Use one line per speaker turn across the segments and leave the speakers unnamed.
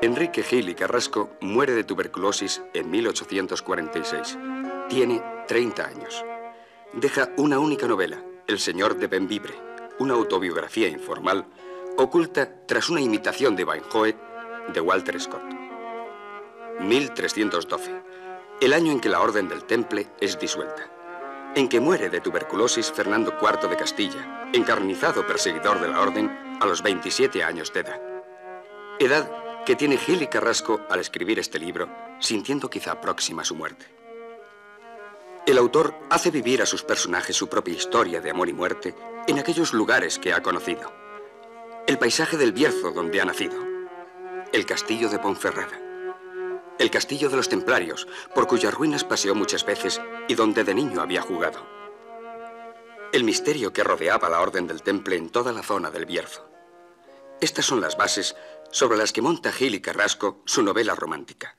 Enrique Gil y Carrasco muere de tuberculosis en 1846. Tiene 30 años. Deja una única novela, El Señor de Benvibre, una autobiografía informal oculta tras una imitación de Banjoe de Walter Scott. 1312, el año en que la Orden del Temple es disuelta, en que muere de tuberculosis Fernando IV de Castilla, encarnizado perseguidor de la Orden a los 27 años de edad. Edad que tiene Gil y Carrasco al escribir este libro, sintiendo quizá próxima su muerte. El autor hace vivir a sus personajes su propia historia de amor y muerte en aquellos lugares que ha conocido. El paisaje del Bierzo donde ha nacido. El castillo de Ponferrada. El castillo de los Templarios, por cuyas ruinas paseó muchas veces y donde de niño había jugado. El misterio que rodeaba la Orden del Temple en toda la zona del Bierzo. Estas son las bases sobre las que monta Gil y Carrasco su novela romántica.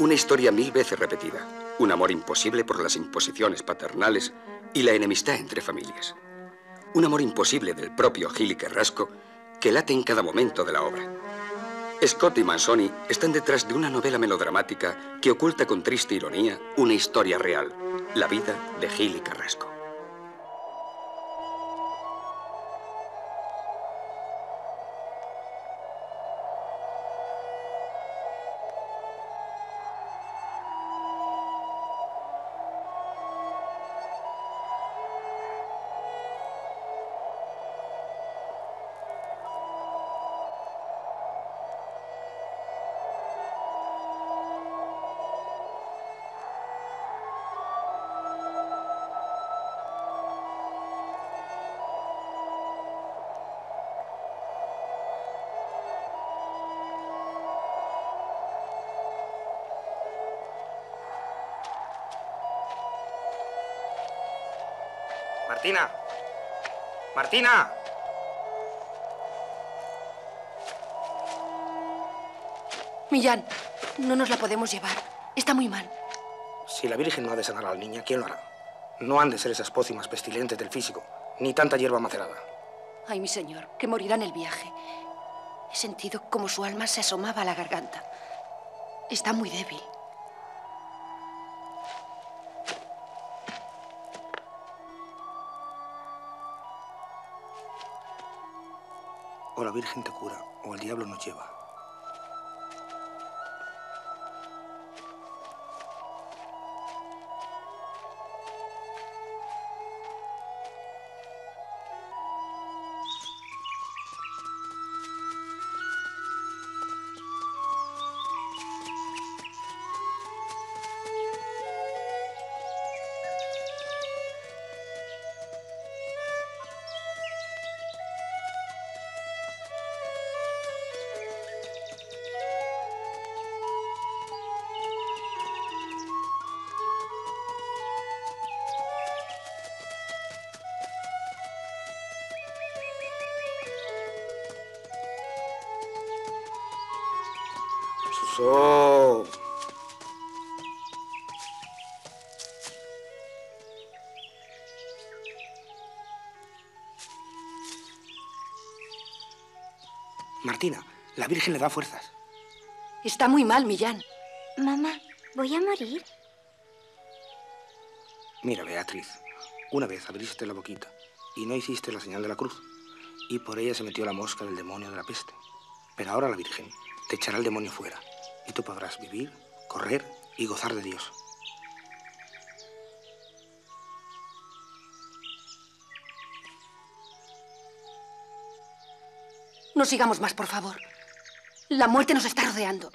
Una historia mil veces repetida, un amor imposible por las imposiciones paternales y la enemistad entre familias. Un amor imposible del propio Gil y Carrasco que late en cada momento de la obra. Scott y Manzoni están detrás de una novela melodramática que oculta con triste ironía una historia real, la vida de Gil y Carrasco.
Martina. Martina.
Millán, no nos la podemos llevar. Está muy mal.
Si la Virgen no ha de sanar a la niña, ¿quién lo hará? No han de ser esas pócimas pestilentes del físico, ni tanta hierba macerada.
Ay, mi señor, que morirá en el viaje. He sentido como su alma se asomaba a la garganta. Está muy débil.
O la Virgen te cura, o el diablo nos lleva. La Virgen le da fuerzas.
Está muy mal, Millán.
Mamá, ¿voy a morir?
Mira, Beatriz, una vez abriste la boquita y no hiciste la señal de la cruz, y por ella se metió la mosca del demonio de la peste. Pero ahora la Virgen te echará el demonio fuera, y tú podrás vivir, correr y gozar de Dios.
No sigamos más, por favor. La muerte nos está rodeando.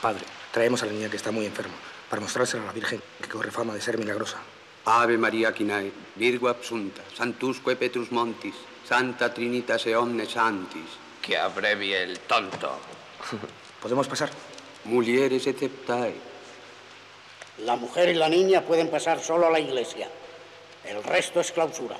Padre, traemos a la niña que está muy enferma para mostrársela a la Virgen que corre fama de ser milagrosa.
Ave María Quinae, Virgo absunta, santusque Petrus Montis, Santa Trinitas e omnes santis.
Que abrevie el tonto.
¿Podemos pasar?
Mulieres exceptae.
La mujer y la niña pueden pasar solo a la iglesia. El resto es clausura.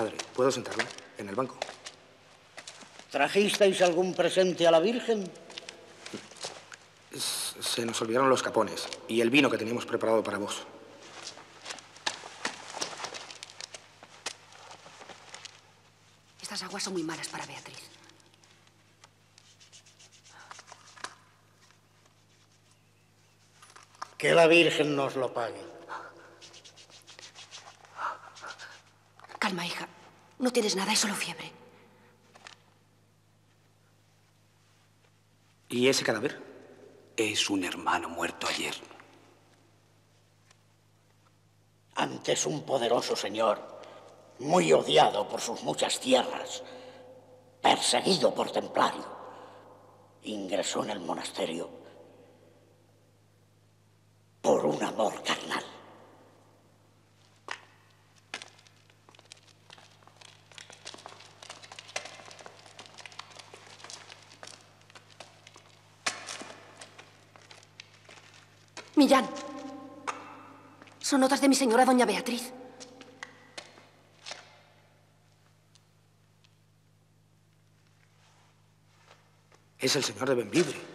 Padre, ¿puedo sentarme en el banco?
¿Trajisteis algún presente a la Virgen?
Se nos olvidaron los capones y el vino que teníamos preparado para vos.
Estas aguas son muy malas para Beatriz.
Que la Virgen nos lo pague.
Calma, hija. No tienes nada, es solo fiebre.
¿Y ese cadáver?
Es un hermano muerto ayer.
Antes un poderoso señor, muy odiado por sus muchas tierras, perseguido por templario, ingresó en el monasterio por un amor carnal.
Millán. Son notas de mi señora doña Beatriz.
Es el señor de Benvibre.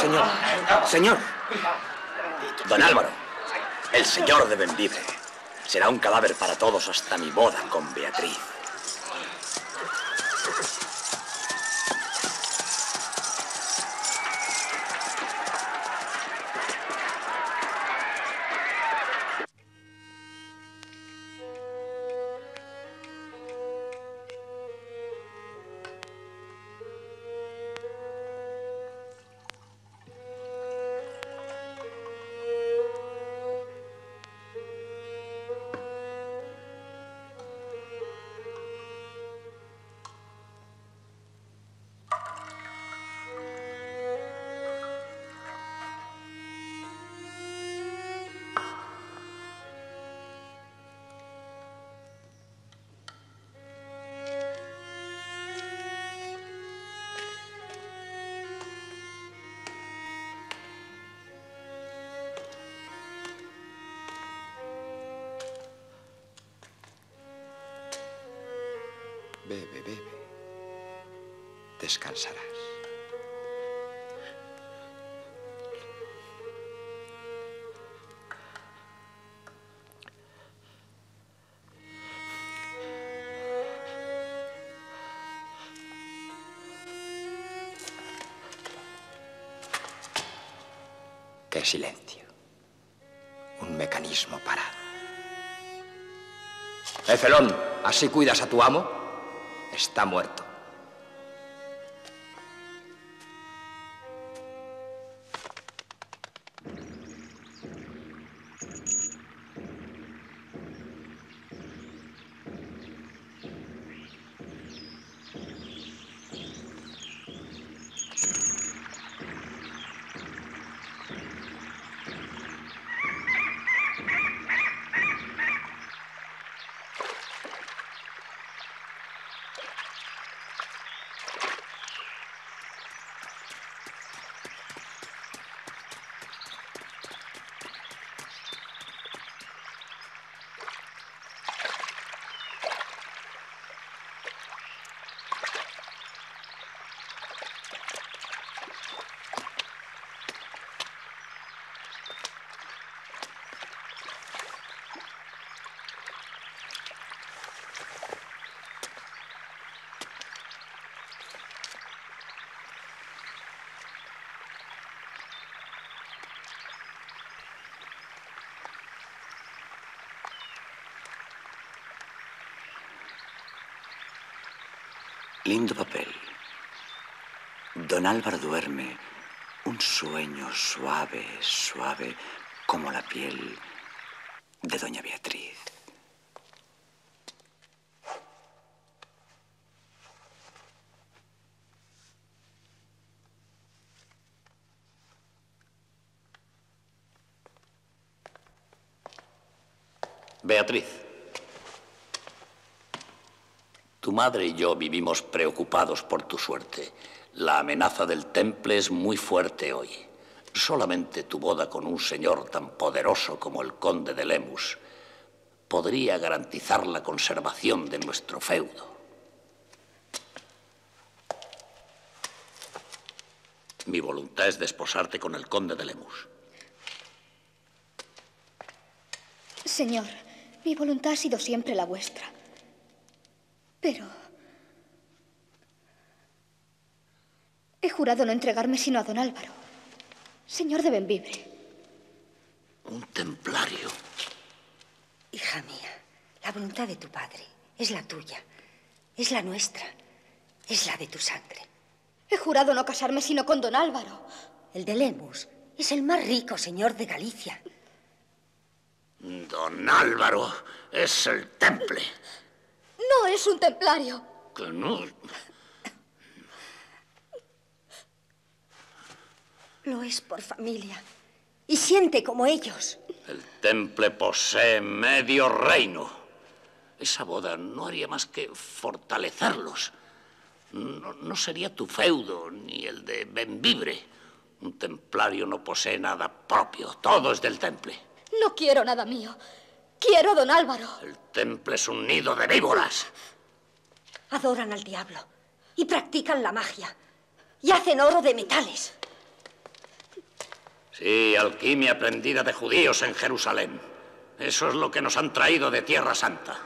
Señor, señor.
Don Álvaro, el señor de Benvibre será un cadáver para todos hasta mi boda con Beatriz.
Bebe, bebe. Descansarás. Qué silencio. Un mecanismo parado. Efelón, ¿así cuidas a tu amo? Está muerto.
Lindo papel. Don Álvaro duerme un sueño suave, suave, como la piel de Doña Beatriz.
Beatriz. Tu madre y yo vivimos preocupados por tu suerte. La amenaza del temple es muy fuerte hoy. Solamente tu boda con un señor tan poderoso como el conde de Lemus podría garantizar la conservación de nuestro feudo. Mi voluntad es desposarte con el conde de Lemus.
Señor, mi voluntad ha sido siempre la vuestra. Pero... He jurado no entregarme sino a don Álvaro, señor de Benvibre.
Un templario.
Hija mía, la voluntad de tu padre es la tuya, es la nuestra, es la de tu sangre.
He jurado no casarme sino con don Álvaro.
El de Lemus es el más rico señor de Galicia.
Don Álvaro es el temple.
No es un templario.
Que no.
Lo es por familia. Y siente como ellos.
El temple posee medio reino. Esa boda no haría más que fortalecerlos. No, no sería tu feudo ni el de Benvibre. Un templario no posee nada propio. Todo es del temple.
No quiero nada mío. Quiero a don Álvaro.
El temple es un nido de víboras.
Adoran al diablo y practican la magia y hacen oro de metales.
Sí, alquimia aprendida de judíos en Jerusalén. Eso es lo que nos han traído de Tierra Santa.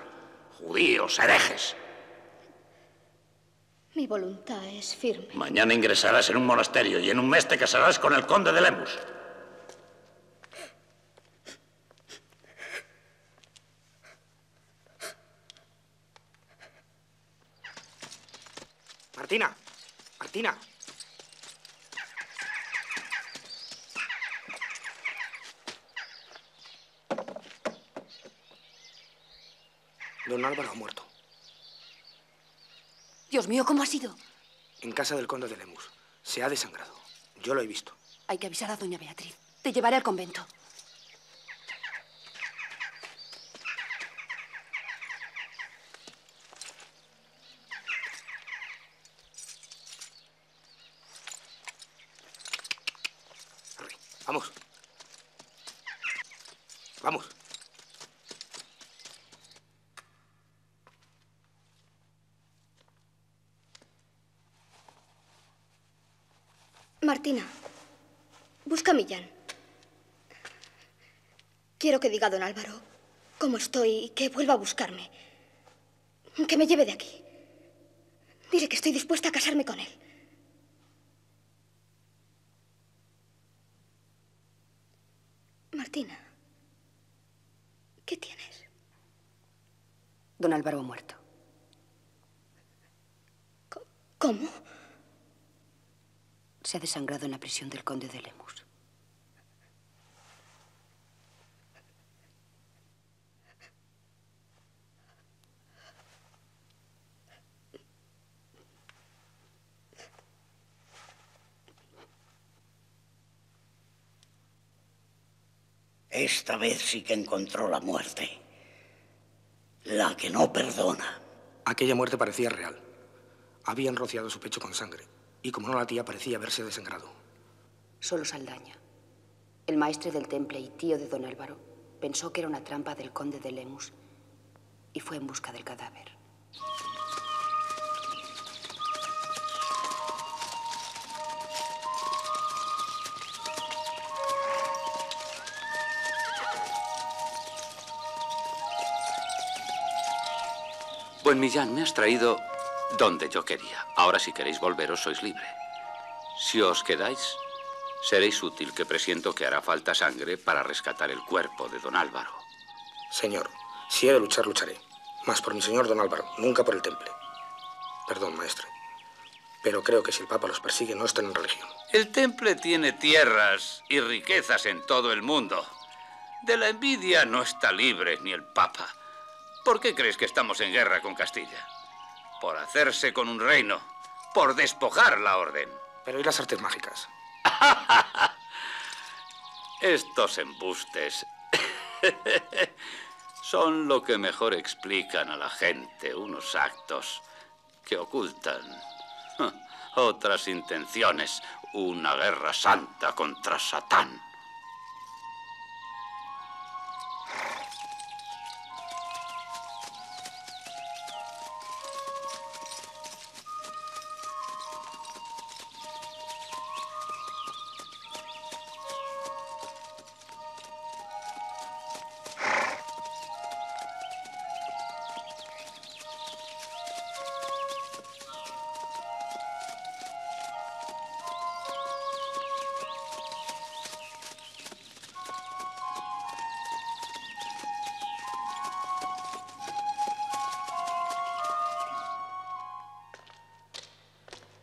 Judíos, herejes.
Mi voluntad es firme.
Mañana ingresarás en un monasterio y en un mes te casarás con el conde de Lemus.
Martina, Martina. Don Álvaro ha muerto.
Dios mío, ¿cómo ha sido?
En casa del conde de Lemus. Se ha desangrado. Yo lo he visto.
Hay que avisar a doña Beatriz. Te llevaré al convento.
Vamos. Vamos.
Martina, busca a Millán. Quiero que diga a don Álvaro cómo estoy y que vuelva a buscarme. Que me lleve de aquí. Dile que estoy dispuesta a casarme con él. Martina, ¿qué tienes?
Don Álvaro ha muerto.
¿Cómo?
Se ha desangrado en la prisión del conde de Lemus.
Esta vez sí que encontró la muerte. La que no perdona.
Aquella muerte parecía real. Habían rociado su pecho con sangre. Y como no latía, parecía haberse desangrado.
Solo Saldaña, el maestre del temple y tío de don Álvaro, pensó que era una trampa del conde de Lemus y fue en busca del cadáver.
Buen Millán, me has traído donde yo quería. Ahora si queréis volveros sois libre. Si os quedáis, seréis útil que presiento que hará falta sangre para rescatar el cuerpo de don Álvaro.
Señor, si he de luchar, lucharé. Más por mi señor don Álvaro, nunca por el temple. Perdón, maestre. Pero creo que si el Papa los persigue, no están en religión.
El temple tiene tierras y riquezas en todo el mundo. De la envidia no está libre ni el Papa. ¿Por qué crees que estamos en guerra con Castilla? Por hacerse con un reino, por despojar la orden.
Pero ¿y las artes mágicas?
Estos embustes son lo que mejor explican a la gente unos actos que ocultan otras intenciones, una guerra santa contra Satán.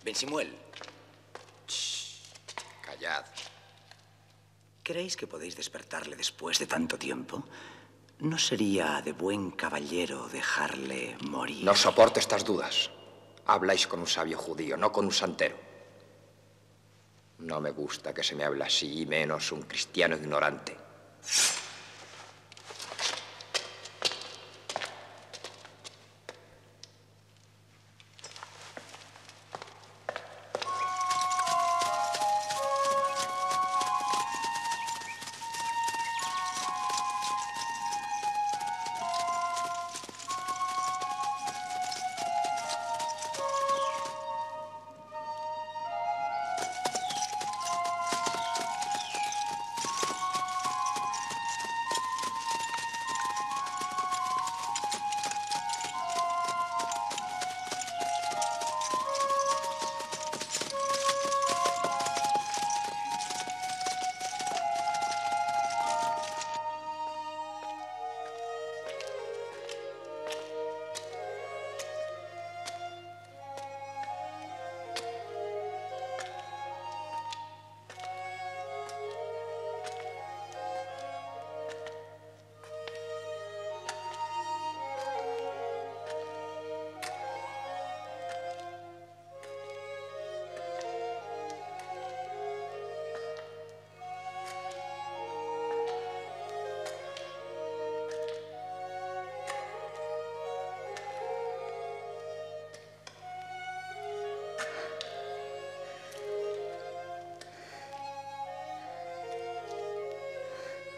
Ben Simuel. callad. ¿Creéis que podéis despertarle después de tanto tiempo? ¿No sería de buen caballero dejarle morir?
No soporto estas dudas. Habláis con un sabio judío, no con un santero. No me gusta que se me hable así, menos un cristiano ignorante.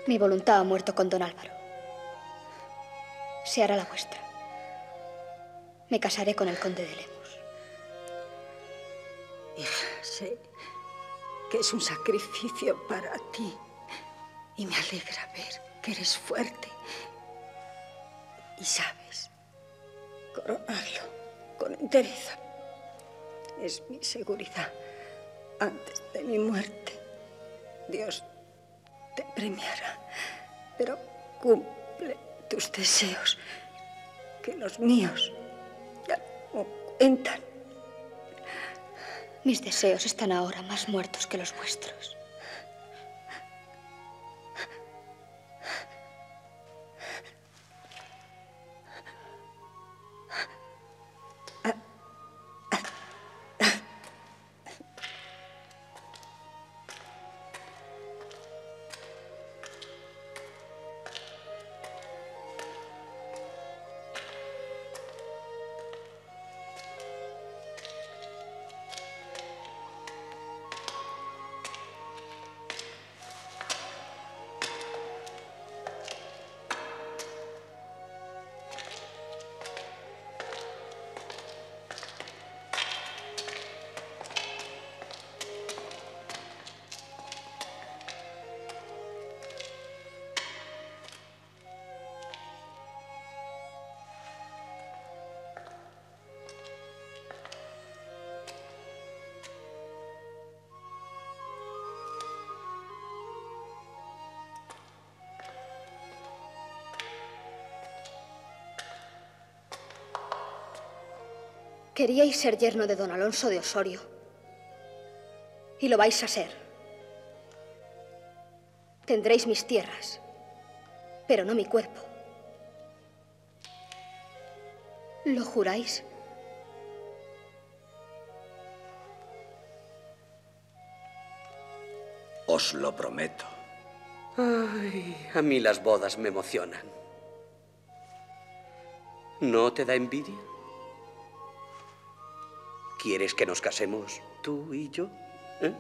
Mi voluntad ha muerto con don Álvaro. Se hará la vuestra. Me casaré con el conde de Lemus.
Hija, sé que es un sacrificio para ti. Y me alegra ver que eres fuerte. Y sabes, coronarlo con entereza es mi seguridad. Antes de mi muerte, Dios te premiará. Pero cumple tus deseos, que los míos ya no cuentan.
Mis deseos están ahora más muertos que los vuestros. Queríais ser yerno de don Alonso de Osorio. Y lo vais a ser. Tendréis mis tierras, pero no mi cuerpo. ¿Lo juráis?
Os lo prometo.
Ay, a mí las bodas me emocionan. ¿No te da envidia? ¿Quieres que nos casemos tú y yo? ¿Eh?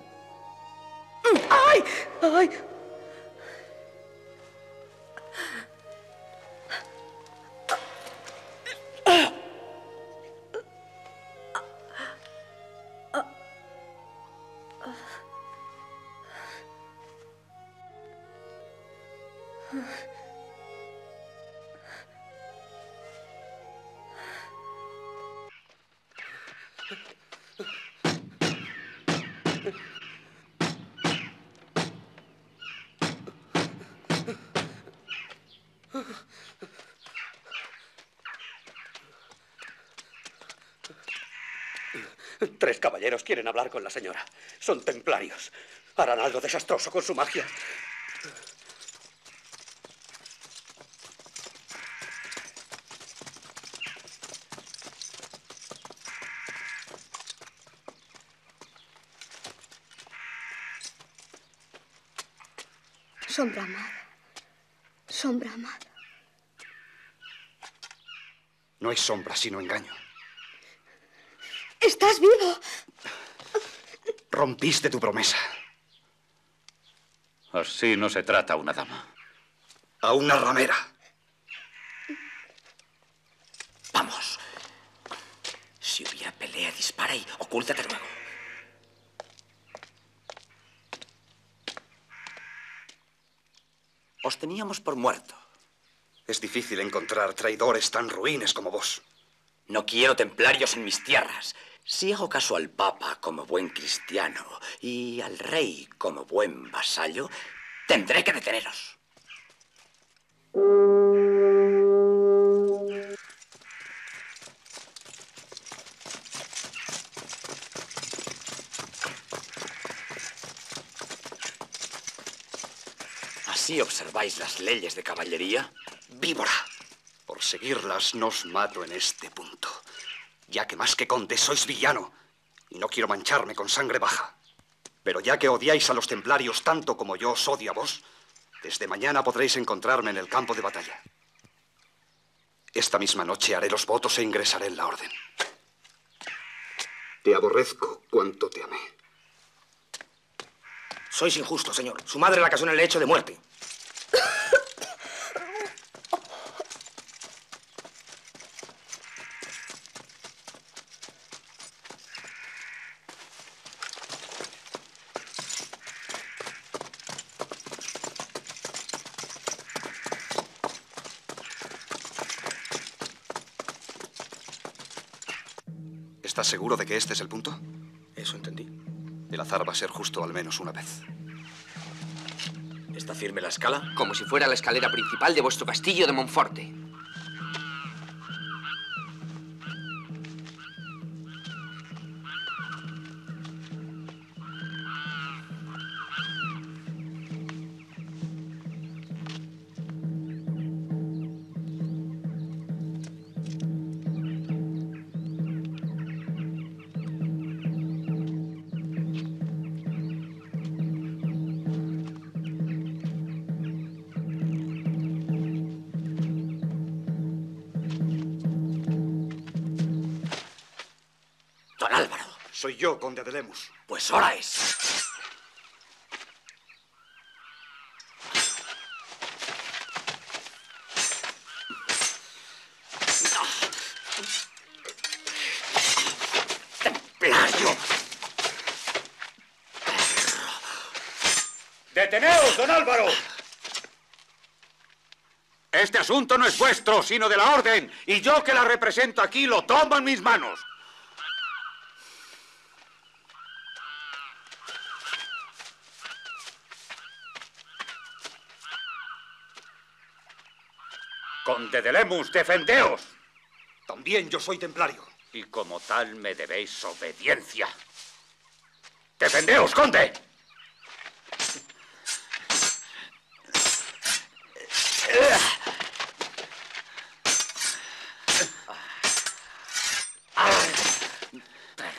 ¡Ay! ¡Ay! Tres caballeros quieren hablar con la señora. Son templarios. Harán algo desastroso con su magia.
Sombra amada. Sombra amada.
No es sombra, sino engaño.
¡Estás vivo!
Rompiste tu promesa.
Así no se trata a una dama.
A una ramera.
Vamos. Si hubiera pelea, dispara y ocúltate luego. Os teníamos por muerto.
Es difícil encontrar traidores tan ruines como vos.
No quiero templarios en mis tierras. Si hago caso al Papa como buen cristiano y al rey como buen vasallo, tendré que deteneros. ¿Así observáis las leyes de caballería?
Víbora. Por seguirlas no os mato en este punto, ya que más que conde sois villano y no quiero mancharme con sangre baja. Pero ya que odiáis a los templarios tanto como yo os odio a vos, desde mañana podréis encontrarme en el campo de batalla. Esta misma noche haré los votos e ingresaré en la orden. Te aborrezco cuanto te amé.
Sois injusto, señor. Su madre la casó en el lecho de muerte.
seguro de que este es el punto?
Eso entendí.
El azar va a ser justo al menos una vez.
¿Está firme la escala?
Como si fuera la escalera principal de vuestro castillo de Monforte.
¡Templario!
¡Deteneos, don Álvaro! Este asunto no es vuestro, sino de la orden, y yo que la represento aquí lo tomo en mis manos. Conde de Lemus, defendeos.
También yo soy templario.
Y como tal me debéis obediencia. ¡Defendeos, conde!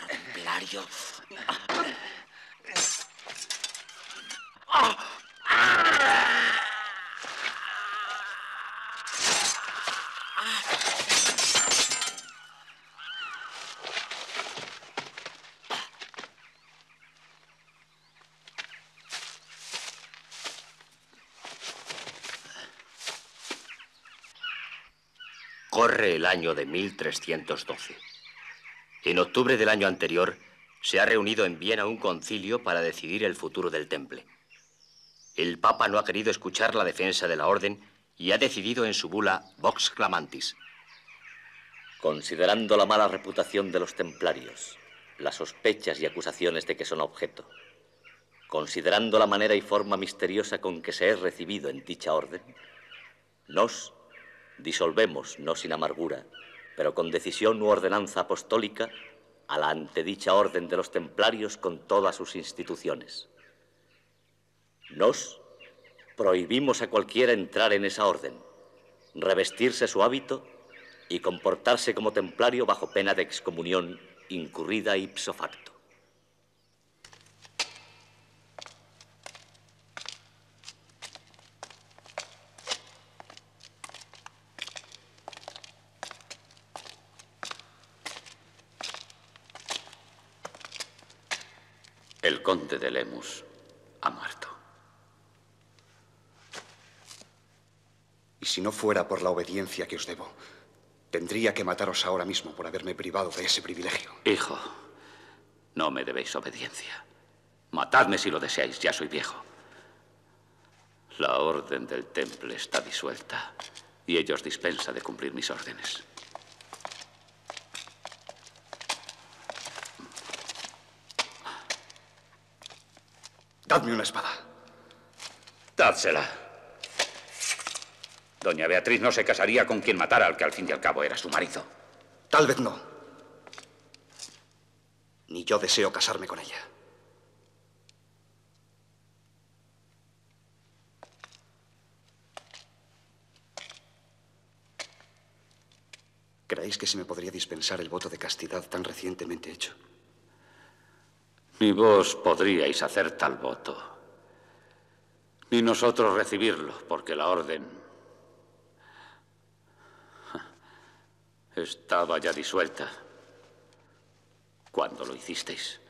Templario.
El año de 1312. En octubre del año anterior se ha reunido en Viena un concilio para decidir el futuro del temple. El Papa no ha querido escuchar la defensa de la orden y ha decidido en su bula Vox Clamantis.
Considerando la mala reputación de los templarios, las sospechas y acusaciones de que son objeto, considerando la manera y forma misteriosa con que se es recibido en dicha orden, nos disolvemos, no sin amargura, pero con decisión u ordenanza apostólica, a la antedicha orden de los templarios con todas sus instituciones. Nos prohibimos a cualquiera entrar en esa orden, revestirse su hábito y comportarse como templario bajo pena de excomunión incurrida ipso facto.
El conde de Lemus ha muerto.
Y si no fuera por la obediencia que os debo, tendría que mataros ahora mismo por haberme privado de ese privilegio.
Hijo, no me debéis obediencia. Matadme si lo deseáis, ya soy viejo. La orden del temple está disuelta y ellos dispensa de cumplir mis órdenes.
Dadme una espada.
Dádsela. Doña Beatriz no se casaría con quien matara al que al fin y al cabo era su marido.
Tal vez no. Ni yo deseo casarme con ella. ¿Creéis que se me podría dispensar el voto de castidad tan recientemente hecho?
Ni vos podríais hacer tal voto, ni nosotros recibirlo, porque la orden estaba ya disuelta cuando lo hicisteis.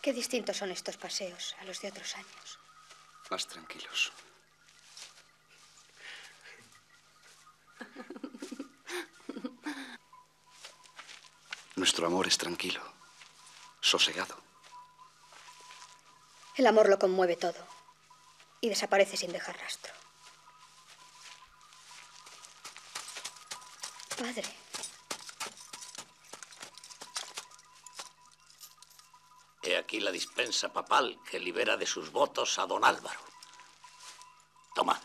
Qué distintos son estos paseos a los de otros años.
Más tranquilos. Nuestro amor es tranquilo, sosegado.
El amor lo conmueve todo y desaparece sin dejar rastro. Padre.
He aquí la dispensa papal que libera de sus votos a don Álvaro. Toma.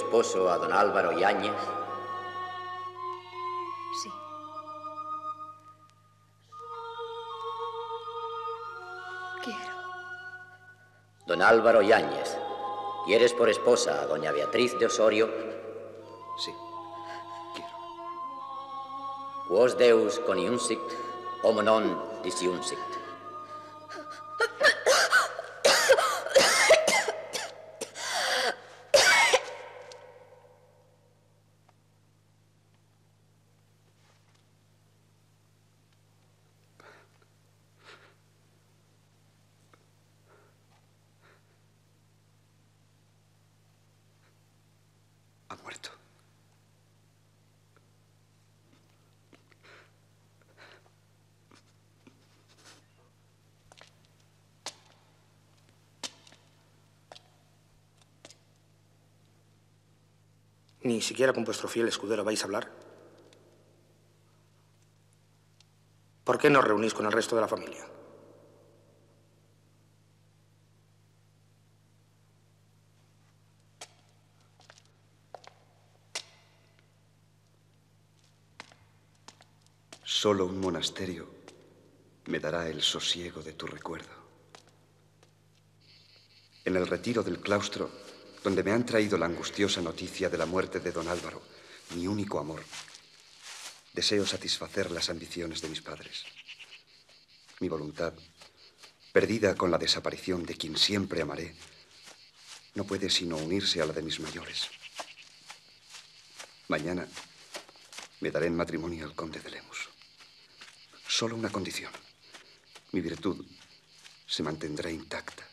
Esposo a don Álvaro Yáñez?
Sí. Quiero.
Don Álvaro Yáñez, ¿quieres por esposa a doña Beatriz de Osorio?
Sí.
Quos Deus coniunsit, homo non disiunsit.
Ha muerto.
Ni siquiera con vuestro fiel escudero vais a hablar. ¿Por qué no os reunís con el resto de la familia?
Solo un monasterio me dará el sosiego de tu recuerdo. En el retiro del claustro, donde me han traído la angustiosa noticia de la muerte de don Álvaro, mi único amor, deseo satisfacer las ambiciones de mis padres. Mi voluntad, perdida con la desaparición de quien siempre amaré, no puede sino unirse a la de mis mayores. Mañana me daré en matrimonio al conde de Lemus. Solo una condición. Mi virtud se mantendrá intacta.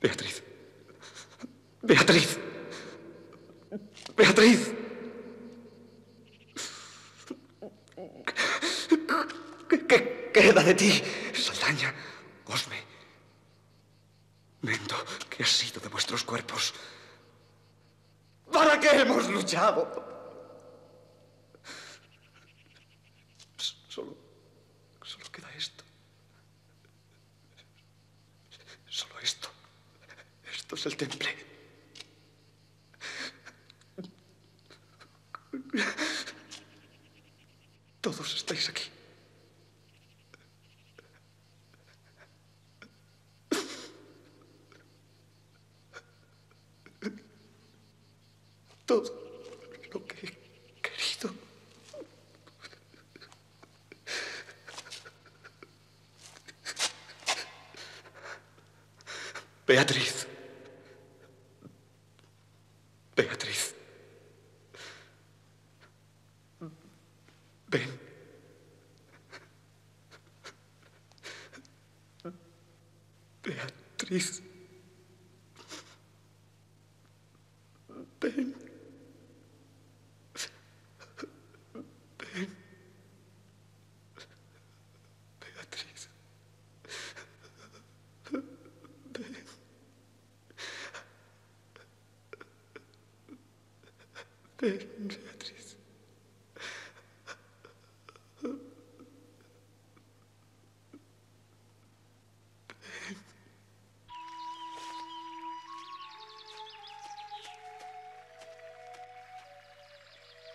Beatriz. Beatriz. Beatriz. ¿Qué, queda de ti? Todo lo que he querido. Beatriz.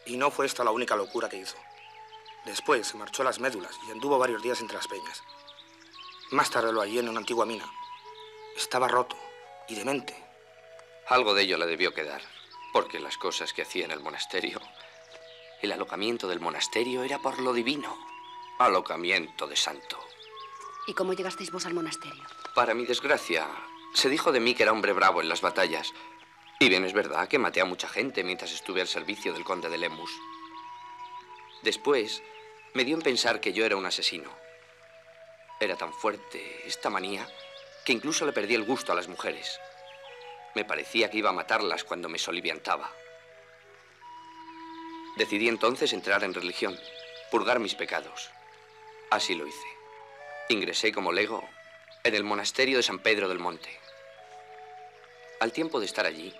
Y no fue esta la única locura que hizo. Después se marchó a las médulas y anduvo varios días entre las peñas. Más tarde lo hallé en una antigua mina. Estaba roto y demente.
Algo de ello le debió quedar, porque las cosas que hacía en el monasterio, el alocamiento del monasterio era por lo divino, alocamiento de santo.
¿Y cómo llegasteis vos al monasterio?
Para mi desgracia, se dijo de mí que era hombre bravo en las batallas. Y bien es verdad que maté a mucha gente mientras estuve al servicio del conde de Lemus. Después, me dio en pensar que yo era un asesino. Era tan fuerte esta manía que incluso le perdí el gusto a las mujeres. Me parecía que iba a matarlas cuando me soliviantaba. Decidí entonces entrar en religión, purgar mis pecados. Así lo hice. Ingresé como lego en el monasterio de San Pedro del Monte. Al tiempo de estar allí,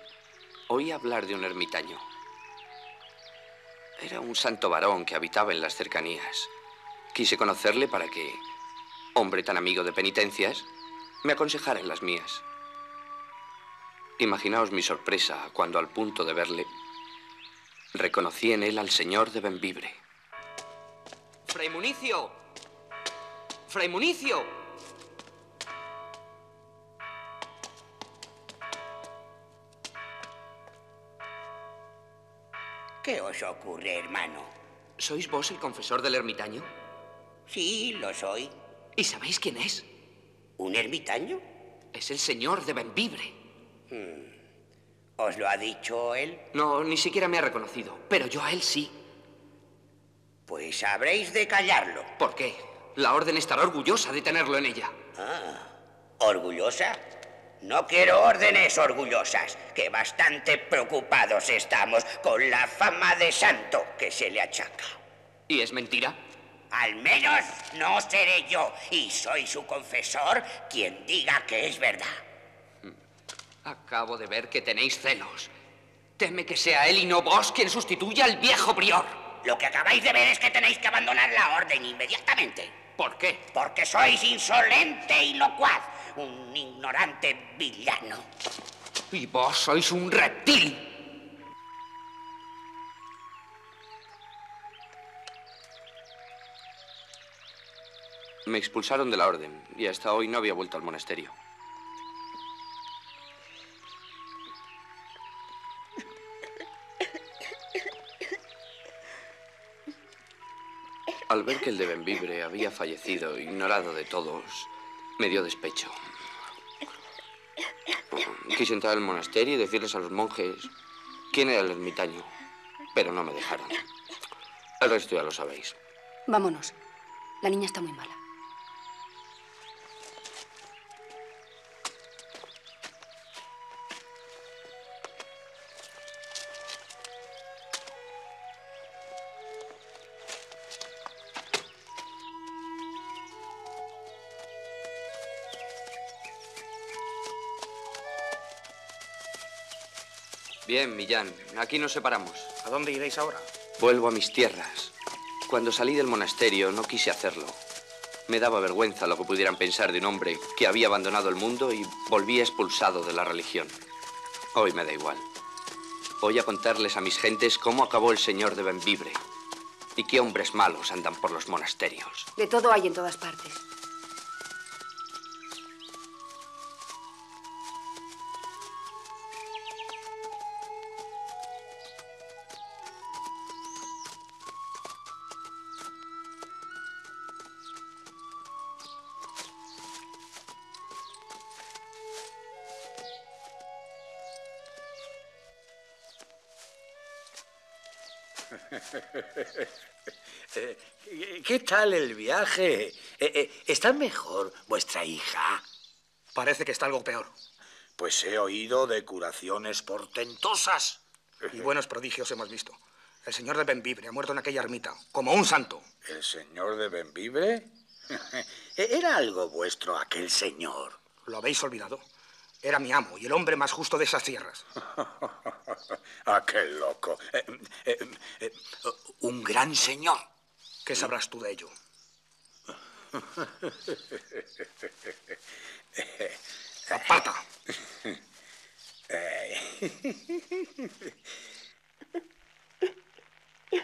oí hablar de un ermitaño. Era un santo varón que habitaba en las cercanías. Quise conocerle para que, hombre tan amigo de penitencias, me aconsejara en las mías. Imaginaos mi sorpresa cuando al punto de verle, reconocí en él al señor de Benvibre. ¡Fray Municio! ¡Fray Municio!
¿Qué os ocurre, hermano?
¿Sois vos el confesor del ermitaño?
Sí, lo soy.
¿Y sabéis quién es?
¿Un ermitaño?
Es el señor de Benvibre.
Hmm. ¿Os lo ha dicho él?
No, ni siquiera me ha reconocido, pero yo a él sí.
Pues habréis de callarlo.
¿Por qué? La orden estará orgullosa de tenerlo en ella.
Ah, ¿orgullosa? No quiero órdenes orgullosas, que bastante preocupados estamos con la fama de santo que se le achaca.
¿Y es mentira?
Al menos no seré yo, y soy su confesor quien diga que es verdad.
Acabo de ver que tenéis celos. Teme que sea él y no vos quien sustituya al viejo prior.
Lo que acabáis de ver es que tenéis que abandonar la orden inmediatamente.
¿Por qué?
Porque sois insolente y locuaz, un ignorante villano.
Y vos sois un reptil. Me expulsaron de la orden y hasta hoy no había vuelto al monasterio. Al ver que el de Benvibre había fallecido, ignorado de todos, me dio despecho. Quise entrar al monasterio y decirles a los monjes quién era el ermitaño, pero no me dejaron. El resto ya lo sabéis.
Vámonos. La niña está muy mala.
Bien, Millán, aquí nos separamos.
¿A dónde iréis ahora?
Vuelvo a mis tierras. Cuando salí del monasterio no quise hacerlo. Me daba vergüenza lo que pudieran pensar de un hombre que había abandonado el mundo y volvía expulsado de la religión. Hoy me da igual. Voy a contarles a mis gentes cómo acabó el señor de Benvibre y qué hombres malos andan por los monasterios.
De todo hay en todas partes.
¿Qué tal el viaje? Eh, eh, ¿Está mejor vuestra hija?
Parece que está algo peor.
Pues he oído de curaciones portentosas.
Y buenos prodigios hemos visto. El señor de Benvibre ha muerto en aquella ermita, como un santo.
¿El señor de Benvibre? Era algo vuestro aquel señor.
¿Lo habéis olvidado? Era mi amo y el hombre más justo de esas tierras.
Aquel loco. Eh, eh, eh, un gran señor.
¿Qué sabrás tú de ello? ¡Zapata!
Estoy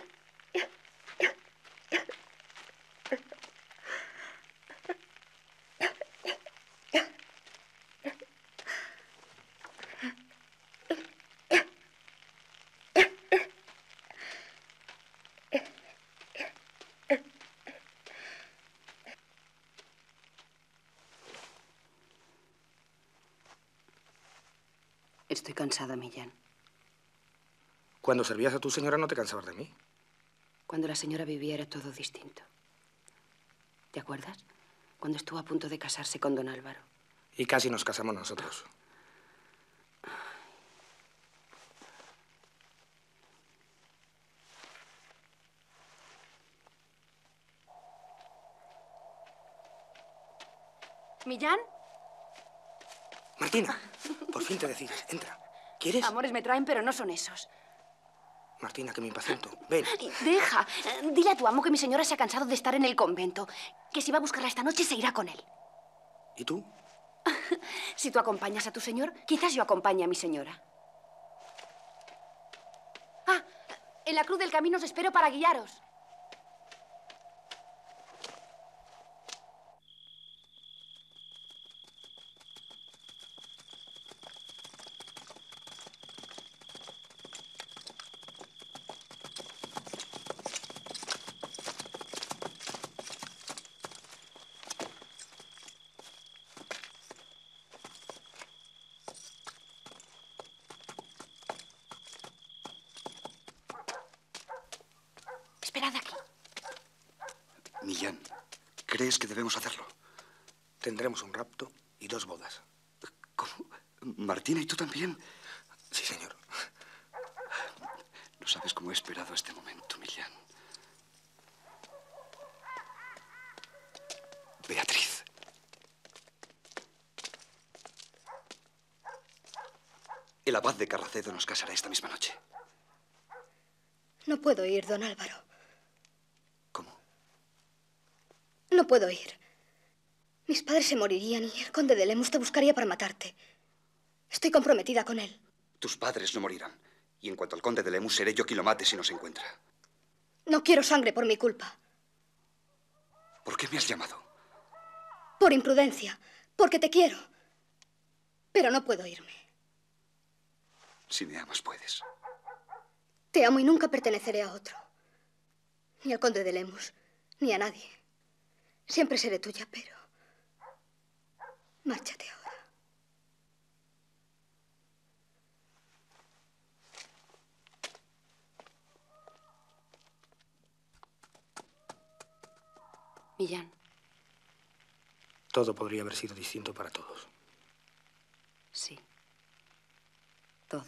cansada, Millán.
Cuando servías a tu señora no te cansabas de mí.
Cuando la señora vivía era todo distinto. ¿Te acuerdas? Cuando estuvo a punto de casarse con don Álvaro.
Y casi nos casamos nosotros.
¿Millán?
Martina, por fin te decides. Entra. ¿Quieres?
Amores me traen, pero no son esos.
Martina, que me impaciento. Ven.
Deja. Dile a tu amo que mi señora se ha cansado de estar en el convento. Que si va a buscarla esta noche se irá con él.
¿Y tú?
Si tú acompañas a tu señor, quizás yo acompañe a mi señora. Ah, en la cruz del camino os espero para guiaros. Esperad aquí.
Millán, ¿crees que debemos hacerlo?
Tendremos un rapto y dos bodas.
Martina, ¿y tú también?
Sí, señor.
No sabes cómo he esperado este momento, Millán. Beatriz. El abad de Carracedo nos casará esta misma noche.
No puedo ir, don Álvaro. ¿Cómo? No puedo ir. Mis padres se morirían y el conde de Lemus te buscaría para matarte. Estoy comprometida con él.
Tus padres no morirán. Y en cuanto al conde de Lemus, seré yo quien lo mate si nos encuentra.
No quiero sangre por mi culpa.
¿Por qué me has llamado?
Por imprudencia. Porque te quiero. Pero no puedo irme.
Si me amas, puedes.
Te amo y nunca perteneceré a otro. Ni al conde de Lemus, ni a nadie. Siempre seré tuya, pero... Márchate ahora.
Millán.
Todo podría haber sido distinto para todos.
Sí. Todo.